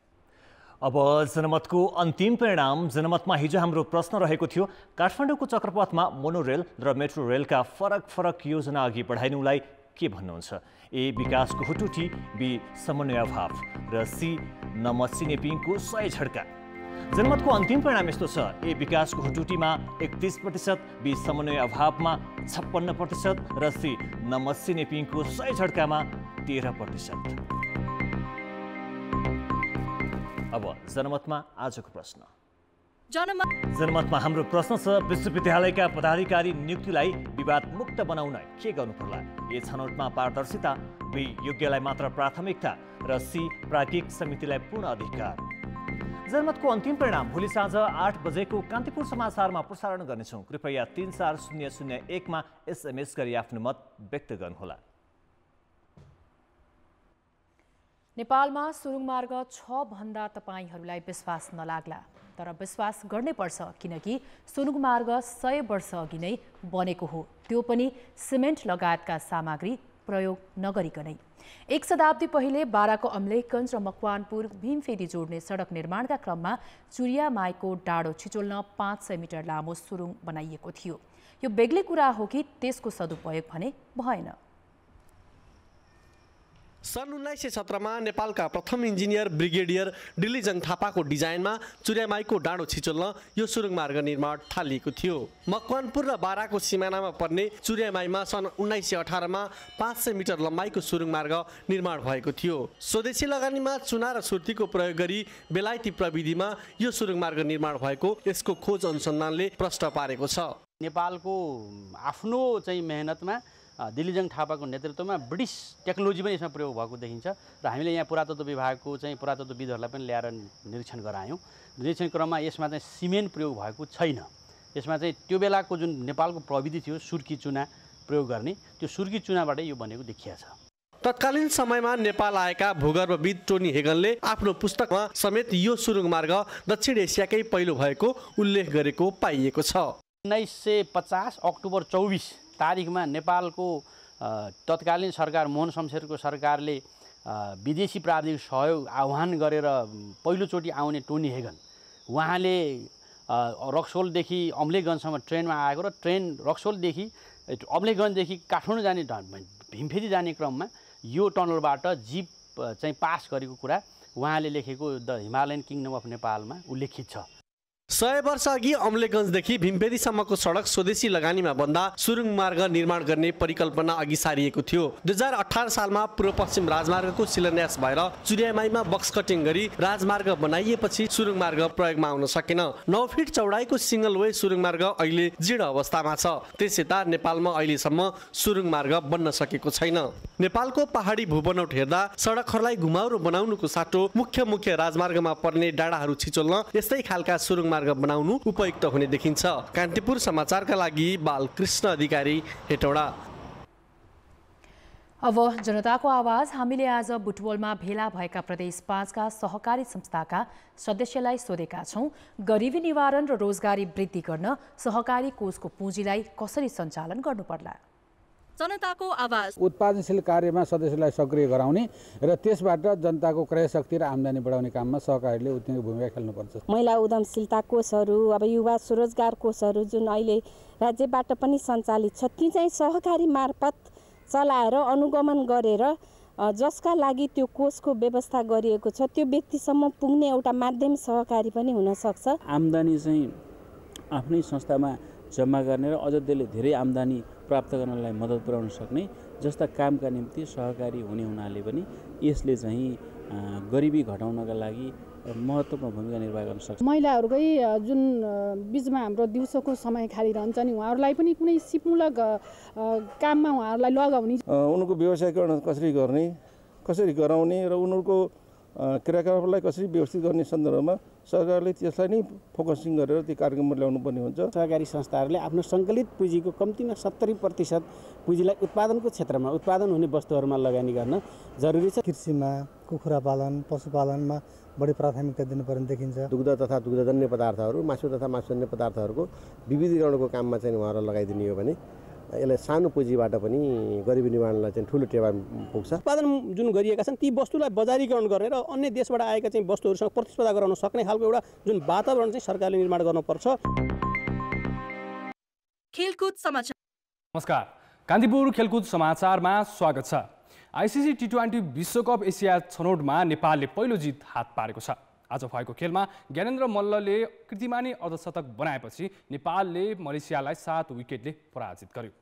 अब जनमतको अन्तिम परिणाम जनमतमा हिजो हाम्रो प्रश्न रहेको थियो काठमाडौँको चक्रपथमा मोनोरेल र मेट्रो रेलका फरक फरक योजना अघि बढाइनुलाई के भन्नुहुन्छ? ए विकासको हुटुटी बी समन्वय अभाव र सी नमसिने पिङको सय झड्का। जनमतको अन्तिम परिणाम यस्तो छ। ए विकासको हुटुटीमा एकतिस प्रतिशत बी समन्वय अभावमा छप्पन्न प्रतिशत र सी नमसिने पिङको सय झड्कामा तेह्र प्रतिशत। अब जनमतमा आजको प्रश्न। जनमतमा हाम्रो प्रश्न छ विश्वविद्यालयका पदाधिकारी नियुक्तिलाई विवाद मुक्त बनाउन के गर्नु पर्ला ए छनौटमा पारदर्शिता बी योग्यलाई मात्र प्राथमिकता र सी प्राज्ञिक समितिलाई पूर्ण अधिकार। जनमतको अन्तिम परिणाम भोलि साँझ आठ बजेको कान्तिपुर समाचारमा प्रसारण गर्नेछौँ। कृपया तिन चार शून्य शून्य एकमा एसएमएस गरी आफ्नो मत व्यक्त गर्नुहोला। नेपालमा सुरुङ मार्ग छ भन्दा तपाईँहरूलाई विश्वास नलाग्ला। तर विश्वास गर्नै पर्छ किनकि सुरुङ मार्ग सय वर्ष अघि नै बनेको हो। त्यो पनि सिमेन्ट लगायतका सामग्री प्रयोग नगरिकनै। एक शताब्दी पहिले बाराको अम्लेखगञ्ज र मकवानपुर भीमफेरी जोड्ने सडक निर्माणका क्रममा चुरिया माईको डाँडो छिचोल्न पाँच सय मिटर लामो सुरुङ बनाइएको थियो। यो बेग्लै कुरा हो कि त्यसको सदुपयोग भने भएन। सन् उन्नाइस सय सत्रमा नेपालका प्रथम इन्जिनियर ब्रिगेडियर डिलिजङ थापाको डिजाइनमा चुर्यामाईको डाँडो छिचोल्न यो सुरुङ मार्ग निर्माण थालिएको थियो। मकवानपुर र बाराको सिमानामा पर्ने चुर्यामाईमा सन् उन्नाइस सय अठारमा पाँच सय मिटर लम्बाइको सुरुङ मार्ग निर्माण भएको थियो। स्वदेशी लगानीमा चुना र सुर्तीको प्रयोग गरी बेलायती प्रविधिमा यो सुरुङ मार्ग निर्माण भएको यसको खोज अनुसन्धानले प्रश्न पारेको छ। नेपालको आफ्नो चाहिँ मेहनतमा दिल्लीजङ थापाको नेतृत्वमा ब्रिटिस टेक्नोलोजी पनि यसमा प्रयोग भएको देखिन्छ र हामीले यहाँ पुरातत्व विभागको चाहिँ पुरातत्वविदहरूलाई पनि ल्याएर निरीक्षण गरायौँ। निरीक्षण क्रममा यसमा चाहिँ सिमेन्ट प्रयोग भएको छैन। यसमा चाहिँ त्यो बेलाको जुन नेपालको प्रविधि थियो सुर्की चुना प्रयोग गर्ने त्यो सुर्की चुनाबाटै यो बनेको देखिया छ। तत्कालीन समयमा नेपाल आएका भूगर्भविद टोनी हेगनले आफ्नो पुस्तकमा समेत यो सुरुङ मार्ग दक्षिण एसियाकै पहिलो भएको उल्लेख गरेको पाइएको छ। उन्नाइस सय पचास अक्टोबर चौबिस तारिकमा नेपालको तत्कालीन सरकार मोहन शमशेरको सरकारले विदेशी प्राविधिक सहयोग आह्वान गरेर पहिलोचोटि आउने टोनी हेगन। उहाँले रक्सोलदेखि अम्लेगञ्जसम्म ट्रेनमा आएको र ट्रेन रक्सोलदेखि अम्लेगञ्जदेखि काठमाडौँ जाने भीमफेरी जाने क्रममा यो टनलबाट जिप चाहिँ पास गरेको कुरा उहाँले लेखेको द हिमालयन किङडम अफ नेपालमा उल्लेखित छ। सय वर्ष अघि अम्लेगञ्जदेखि भीमपेरीसम्मको सडक स्वदेशी लगानीमा बन्दा सुरुङ मार्ग निर्माण गर्ने परिकल्पना अघि सारिएको थियो। दुई हजार अठार सालमा पूर्व पश्चिम राजमार्गको शिलान्यास भएर चुरियामाईमा बक्स कटिङ गरी राजमार्ग बनाइएपछि सुरुङ मार्ग प्रयोगमा आउन सकेन। नौ फिट चौडाइको सिङ्गल वे सुरुङ मार्ग अहिले जीर्ण अवस्थामा छ। त्यस यता नेपालमा अहिलेसम्म सुरुङ मार्ग बन्न सकेको छैन। नेपालको पहाडी भूबनौट हेर्दा सडकहरूलाई घुमाउरो बनाउनुको साटो मुख्य मुख्य राजमार्गमा पर्ने डाँडाहरू छिचोल्न यस्तै खालका सुरुङ मार्ग बनाउनु उपयुक्त हुने देखिन्छ। कान्तिपुर समाचारका लागि बालकृष्ण अधिकारी हेटौडा। अब जनताको आवाज हामीले आज बुटवलमा भेला भएका प्रदेश पाँचका सहकारी संस्थाका सदस्यलाई सोधेका छौँ। गरिबी निवारण र रोजगारी वृद्धि गर्न सहकारी कोषको पुँजीलाई कसरी सञ्चालन गर्नुपर्ला जनताको आवाज। उत्पादनशील कार्यमा सदस्यलाई सक्रिय गराउने र त्यसबाट जनताको क्रय शक्ति र आम्दानी बढाउने काममा सहकारीले उत्तिकै भूमिका खेल्नुपर्छ। महिला उद्यमशीलता कोषहरू अब युवा स्वरोजगार कोषहरू जुन अहिले राज्यबाट पनि सञ्चालित छ ती चाहिँ सहकारी मार्फत चलाएर अनुगमन गरेर जसका लागि त्यो कोषको व्यवस्था गरिएको छ त्यो व्यक्तिसम्म पुग्ने एउटा माध्यम सहकारी पनि हुनसक्छ आम्दानी चाहिँ आफ्नै संस्थामा जम्मा गर्ने र अझ त्यसले धेरै आम्दानी प्राप्त गर्नलाई मद्दत पुर्याउन सक्ने जस्ता कामका निम्ति सहकारी हुने हुनाले पनि यसले चाहिँ गरिबी घटाउनका लागि महत्त्वपूर्ण भूमिका निर्वाह गर्न सक्छ। महिलाहरूकै जुन बिचमा हाम्रो दिउँसोको समय खाली रहन्छ नि उहाँहरूलाई पनि कुनै सिपमूलक काममा उहाँहरूलाई लगाउने उनीहरूको व्यवसायीकरण कसरी गर्ने कसरी गराउने र उनीहरूको क्रियाकलापलाई कसरी व्यवस्थित गर्ने सन्दर्भमा सरकारले त्यसलाई नै फोकसिङ गरेर त्यो कार्यक्रममा ल्याउनु पर्ने हुन्छ। सहकारी संस्थाहरूले आफ्नो सङ्कलित पुँजीको कम्तीमा सत्तरी प्रतिशत पुँजीलाई उत्पादनको क्षेत्रमा उत्पादन हुने वस्तुहरूमा लगानी गर्न जरुरी छ। कृषिमा कुखुरा पालन पशुपालनमा बढी प्राथमिकता दिनुपर्ने देखिन्छ। दुग्ध तथा दुग्धजन्य पदार्थहरू मासु तथा मासुजन्य पदार्थहरूको विविधीकरणको काममा चाहिँ उहाँहरूलाई लगाइदिने हो भने यसलाई सानो पुँजीबाट पनि गरिबी निर्माणलाई चाहिँ ठुलो टेवा पुग्छ। उत्पादन जुन गरिएका छन् ती वस्तुलाई बजारीकरण गर्ने र अन्य देशबाट आएका चाहिँ वस्तुहरूसँग प्रतिस्पर्धा गराउन सक्ने खालको एउटा जुन वातावरण चाहिँ सरकारले निर्माण गर्नुपर्छ। खेलकुद समाचार। नमस्कार कान्तिपुर खेलकुद समाचारमा स्वागत छ। आइसिसी टी ट्वेन्टी विश्वकप एसिया छनौटमा नेपालले पहिलो जित हात पारेको छ। आज भएको खेलमा ज्ञानेन्द्र मल्लले कृतिमानी अर्धशतक बनाएपछि नेपालले मलेसियालाई सात विकेटले पराजित गर्यो।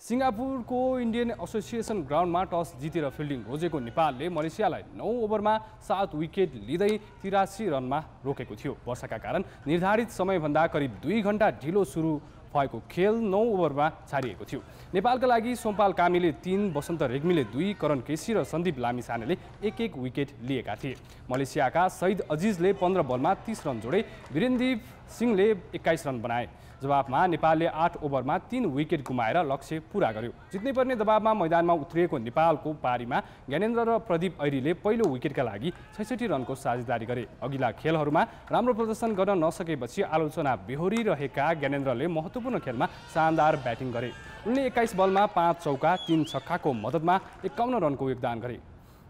सिङ्गापुरको इन्डियन एसोसिएसन ग्राउन्डमा टस जितेर फिल्डिङ रोजेको नेपालले मलेसियालाई नौ ओभरमा सात विकेट लिँदै तिरासी रनमा रोकेको थियो। वर्षाका कारण निर्धारित समयभन्दा करिब दुई घन्टा ढिलो सुरु भएको खेल नौ ओभरमा छाडिएको थियो। नेपालका लागि सोमपाल कामीले तिन वसन्त रेग्मीले दुई करण केसी र सन्दीप लामिसानेले एक एक विकेट लिएका थिए। मलेसियाका सहिद अजिजले पन्ध्र बलमा तिस रन जोडे वीरेन्दीप सिंहले एक्काइस रन बनाए। जवाबमा नेपालले आठ ओभरमा तीन विकेट गुमाएर लक्ष्य पुरा गर्यो। जित्नै पर्ने दबावमा मैदानमा उत्रिएको नेपालको पारीमा ज्ञानेन्द्र र प्रदीप ऐरीले पहिलो विकेटका लागि छैसठी रनको साझेदारी गरे। अघिल्ला खेलहरूमा राम्रो प्रदर्शन गर्न नसकेपछि आलोचना बेहोरिरहेका ज्ञानेन्द्रले महत्त्वपूर्ण खेलमा शानदार ब्याटिङ गरे। उनले एक्काइस बलमा पाँच चौका तिन छक्काको मद्दतमा एकाउन्न रनको योगदान गरे।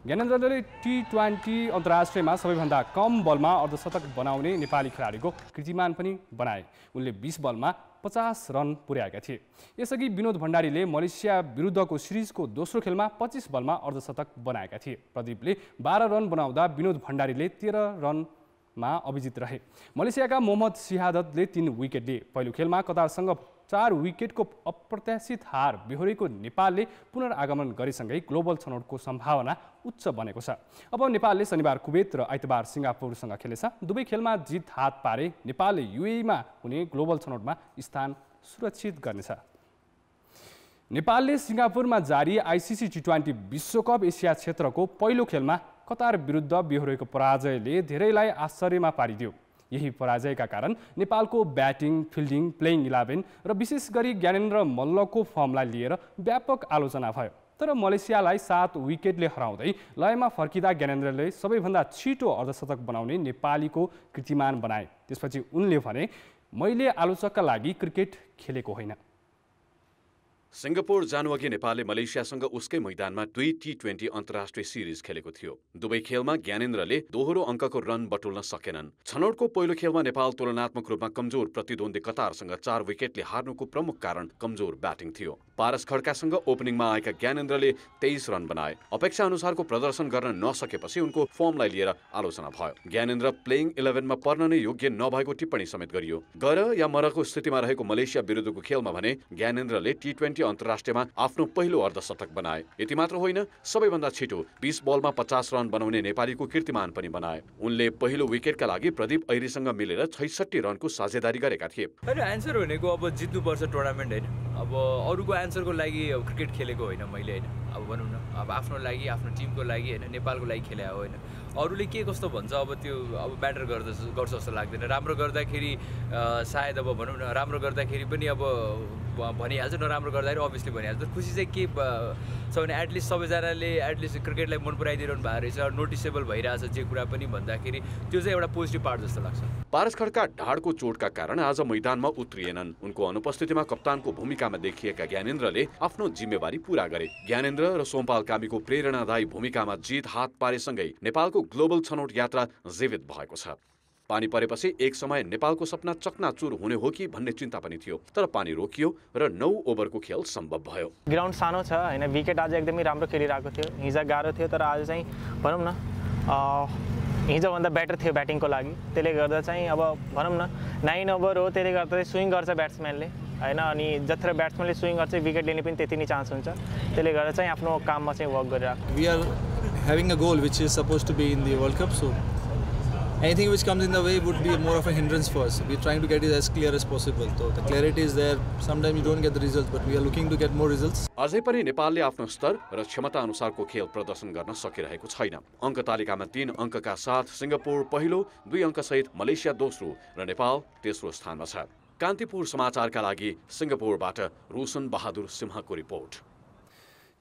ज्ञानेन्द्रले टी ट्वेन्टी अन्तर्राष्ट्रियमा सबैभन्दा कम बलमा अर्धशतक बनाउने नेपाली खेलाडीको कृतिमान पनि बनाए। उनले बिस बलमा पचास रन पुर्याएका थिए। यसअघि विनोद भण्डारीले मलेसिया विरुद्धको सिरिजको दोस्रो खेलमा पच्चिस बलमा अर्धशतक बनाएका थिए। प्रदीपले बाह्र रन बनाउँदा विनोद भण्डारीले तेह्र रनमा अभिजित रहे। मलेसियाका मोहम्मद सिहादतले तिन विकेट लिए। पहिलो खेलमा कतारसँग चार विकेटको अप्रत्याशित हार बेहोरेको नेपालले पुनरागमन गरेसँगै ग्लोबल छनौटको सम्भावना उच्च बनेको छ। अब नेपालले शनिबार कुवेत र आइतबार सिङ्गापुरसँग खेलेछ। दुवै खेलमा जित हात पारे नेपालले युएमा हुने ग्लोबल छनौटमा स्थान सुरक्षित गर्नेछ। नेपालले सिङ्गापुरमा जारी आइसिसी टी ट्वेन्टी विश्वकप एसिया क्षेत्रको पहिलो खेलमा कतार विरुद्ध बेहोरेको पराजयले धेरैलाई आश्चर्यमा पारिदियो। यही पराजयका कारण नेपालको ब्याटिङ फिल्डिङ प्लेइङ इलेभेन र विशेष गरी ज्ञानेन्द्र मल्लको फर्मलाई लिएर व्यापक आलोचना भयो। तर मलेसियालाई सात विकेटले हराउँदै लयमा फर्किँदा ज्ञानेन्द्रले सबैभन्दा छिटो अर्धशतक बनाउने नेपालीको कृतिमान बनाए। त्यसपछि उनले भने मैले आलोचकका लागि क्रिकेट खेलेको होइन। सिङ्गापुर जानुअघि नेपालले मलेसियासँग उसकै मैदानमा दुई टी ट्वेन्टी अन्तर्राष्ट्रिय सिरिज खेलेको थियो। दुवै खेलमा ज्ञानेन्द्रले दोहोरो अङ्कको रन बटुल्न सकेनन्। छनौटको पहिलो खेलमा नेपाल तुलनात्मक रूपमा कमजोर प्रतिद्वन्दी कतारसँग चार विकेटले हार्नुको प्रमुख कारण कमजोर ब्याटिङ थियो। पारस खड्कासँग ओपनिङमा आएका ज्ञानेन्द्रले तेइस रन बनाए। अपेक्षा अनुसारको प्रदर्शन गर्न नसकेपछि उनको फर्मलाई लिएर आलोचना भयो। ज्ञानेन्द्र प्लेइङ इलेभेनमा पर्न नै योग्य नभएको टिप्पणी समेत गरियो। गर या मरको स्थितिमा रहेको मलेसिया विरुद्धको खेलमा भने ज्ञानेन्द्रले टी ट्वेन्टी अन्तर्राष्ट्रियमा आफ्नो पहिलो अर्धशतक बनाए। यति मात्र होइन सबैभन्दा छिटो बिस बलमा पचास रन बनाउने नेपालीको कीर्तिमान पनि बनाए। उनले पहिलो विकेटका लागि प्रदीप ऐरीसँग मिलेर छैसठी रनको साझेदारी गरेका थिए। एन्सर भनेको अब जित्नुपर्छ टुर्नामेन्ट होइन? अब अरूको एन्सरको लागि क्रिकेट खेलेको होइन मैले होइन? अब भनौँ न अब आफ्नो लागि आफ्नो टिमको लागि होइन नेपालको लागि खेले हो होइन। अरूले के कस्तो भन्छ अब त्यो अब ब्याटर गर्दा गर्छ जस्तो लाग्दैन। राम्रो गर्दाखेरि सायद अब भनौँ न राम्रो गर्दाखेरि पनि अब भनिहाल्छ नराम्रो गर्दाखेरि अभियसली भनिहाल्छ। खुसी चाहिँ के छ भने एटलिस्ट सबैजनाले एटलिस्ट क्रिकेटलाई मन पराइदिइरहनु भएको रहेछ नोटिसेबल भइरहेछ जे कुरा पनि भन्दाखेरि त्यो चाहिँ एउटा पोजिटिभ पार्ट जस्तो लाग्छ। पारस खड्का ढाडको चोटका कारण आज मैदानमा उत्रिएनन्। उनको अनुपस्थितिमा कप्तानको भूमिकामा देखिएका ज्ञानेन्द्रले आफ्नो जिम्मेवारी पूरा गरे। ज्ञानेन्द्र र सोमपाल कामीको प्रेरणादायी भूमिकामा जित हात पारेसँगै नेपालको ग्लोबल छनौट यात्रा जीवित भएको छ। पानी परेपछि एक समय नेपालको सपना चकनाचुर हुने हो कि भन्ने चिन्ता पनि थियो तर पानी रोकियो र नौ ओभरको खेल सम्भव भयो। ग्राउन्ड सानो छ होइन विकेट आज एकदमै राम्रो खेलिरहेको थियो हिजो गाह्रो थियो तर आज चाहिँ भनौँ न हिजोभन्दा बेटर थियो ब्याटिङको लागि। त्यसले गर्दा चाहिँ अब भनौँ न नाइन ओभर हो त्यसले गर्दा चाहिँ स्विङ गर्छ ब्याट्सम्यानले होइन अनि जत्र ब्याट्सम्यानले स्विङ गर्छ विकेट लिने पनि त्यति नै चान्स हुन्छ। त्यसले गर्दा चाहिँ आफ्नो काममा चाहिँ वर्क गरिरहेको। We are having a goal which is supposed to be in the World Cup. So anything which comes in the way would be more of a hindrance for us. We're trying to get it as clear as possible. So the clarity is there. Sometimes you don't get the results, but we are looking to get more results. अझै पनि नेपालले आफ्नो स्तर र क्षमता अनुसारको खेल प्रदर्शन गर्न सकिरहेको छैन अङ्क तालिकामा तीन अङ्कका साथ सिङ्गापुर पहिलो दुई अङ्कसहित मलेसिया दोस्रो र नेपाल तेस्रो स्थानमा छ कान्तिपुर समाचारका लागि सिङ्गापुरबाट रोशन बहादुर सिंहको रिपोर्ट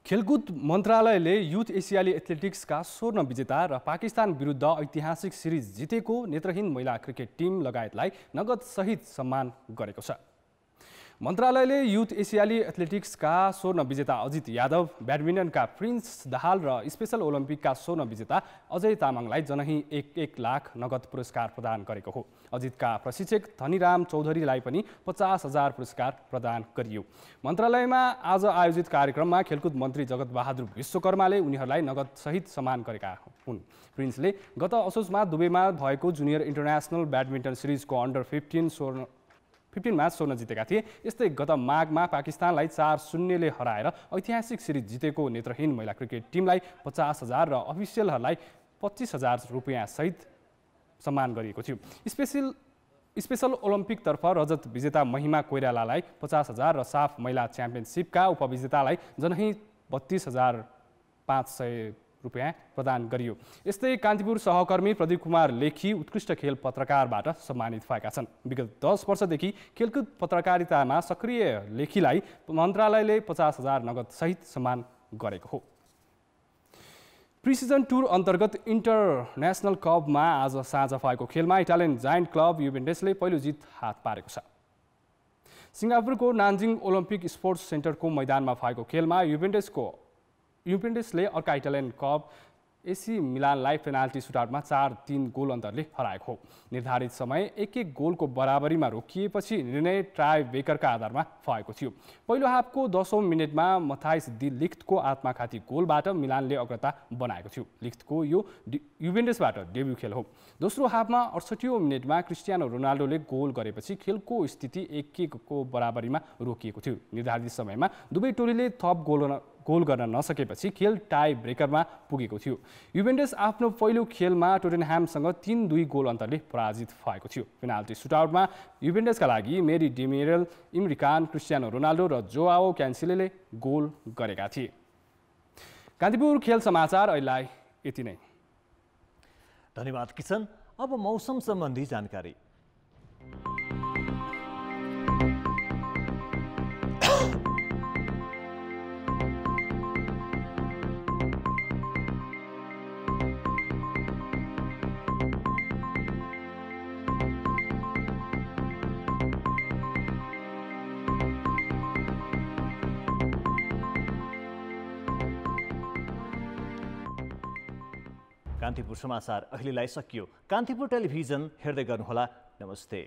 खेलकुद मन्त्रालयले युथ एसियाली एथलेटिक्सका स्वर्ण विजेता र पाकिस्तान विरुद्ध ऐतिहासिक सिरिज जितेको नेत्रहीन महिला क्रिकेट टिम लगायतलाई नगदसहित सम्मान गरेको छ। मन्त्रालयले युथ एसियाली एथलेटिक्सका स्वर्ण विजेता अजित यादव ब्याडमिन्टनका प्रिन्स दाहाल र स्पेसल ओलम्पिकका स्वर्ण विजेता अजय तामाङलाई जनही एक एक लाख नगद पुरस्कार प्रदान गरेको हो। अजितका प्रशिक्षक धनीराम चौधरीलाई पनि पचास हजार पुरस्कार प्रदान गरियो। मन्त्रालयमा आज आयोजित कार्यक्रममा खेलकुद मन्त्री जगत बहादुर विश्वकर्माले उनीहरूलाई नगदसहित सम्मान गरेका हुन्। प्रिन्सले गत असोजमा दुबईमा भएको जुनियर इन्टरनेसनल ब्याडमिन्टन सिरिजको अन्डर फिफ्टिन स्वर्ण फिफ्टिन म्याच स्वर्ण जितेका थिए। यस्तै गत माघमा पाकिस्तानलाई चार शून्यले हराएर ऐतिहासिक सिरिज जितेको नेत्रहीन महिला क्रिकेट टिमलाई पचास हजार र अफिसियलहरूलाई पच्चिस हजार रुपियाँसहित सम्मान गरिएको थियो। स्पेसल स्पेसल ओलम्पिकतर्फ रजत विजेता महिमा कोइरालालाई पचास हजार र साफ महिला च्याम्पियनसिपका उपविजेतालाई जनही बत्तिस हजार पाँच सय रुपियाँ प्रदान गरियो। यस्तै कान्तिपुर सहकर्मी प्रदीप कुमार लेखी उत्कृष्ट खेल पत्रकारबाट सम्मानित भएका छन्। विगत दस वर्षदेखि खेलकुद पत्रकारितामा सक्रिय लेखीलाई मन्त्रालयले पचास हजार नगदसहित सम्मान गरेको हो। प्रिसिजन टुर अन्तर्गत इन्टरनेसनल कपमा आज साँझ भएको खेलमा इटालियन जाइन्ट क्लब युभेन्टेसले पहिलो जित हात पारेको छ। सिङ्गापुरको नान्जिङ ओलम्पिक स्पोर्ट्स सेन्टरको मैदानमा भएको खेलमा युभेन्टेसको युभेन्टसले अर्का इटालियन कप एसी मिलानलाई पेनाल्टी सुटआउटमा चार तिन गोल अन्तरले हराएको हो। निर्धारित समय एक एक गोलको बराबरीमा रोकिएपछि निर्णय ट्राई बेकरका आधारमा भएको थियो। पहिलो हाफको दसौँ मिनटमा मथाइस दि लिख्तको आत्माखाती गोलबाट मिलानले अग्रता बनाएको थियो। लिख्तको यो युभेन्टसबाट डेब्यू खेल हो। दोस्रो हाफमा अडसठीौँ मिनटमा क्रिस्टियानो रोनाल्डोले गोल गरेपछि खेलको स्थिति एक एकको बराबरीमा रोकिएको थियो। निर्धारित समयमा दुवै टोलीले थप गोल गोल गर्न नसकेपछि खेल टाई ब्रेकरमा पुगेको थियो। युभेन्टस आफ्नो पहिलो खेलमा टोटेनह्यामसँग तिन दुई गोल अन्तरले पराजित भएको थियो। पेनाल्टी सुटआउटमा युभेन्टसका लागि Merih Demiral Emre Can Cristiano Ronaldo र जोआओ क्यान्सिले गोल गरेका थिए। कान्तिपुर खेल समाचार अहिलेलाई यति नै। धन्यवाद किसन अब मौसम सम्बन्धी जानकारी। कान्तिपुर समाचार अहिलेलाई सकियो। कान्तिपुर टेलिभिजन हेर्दै गर्नुहोला। नमस्ते।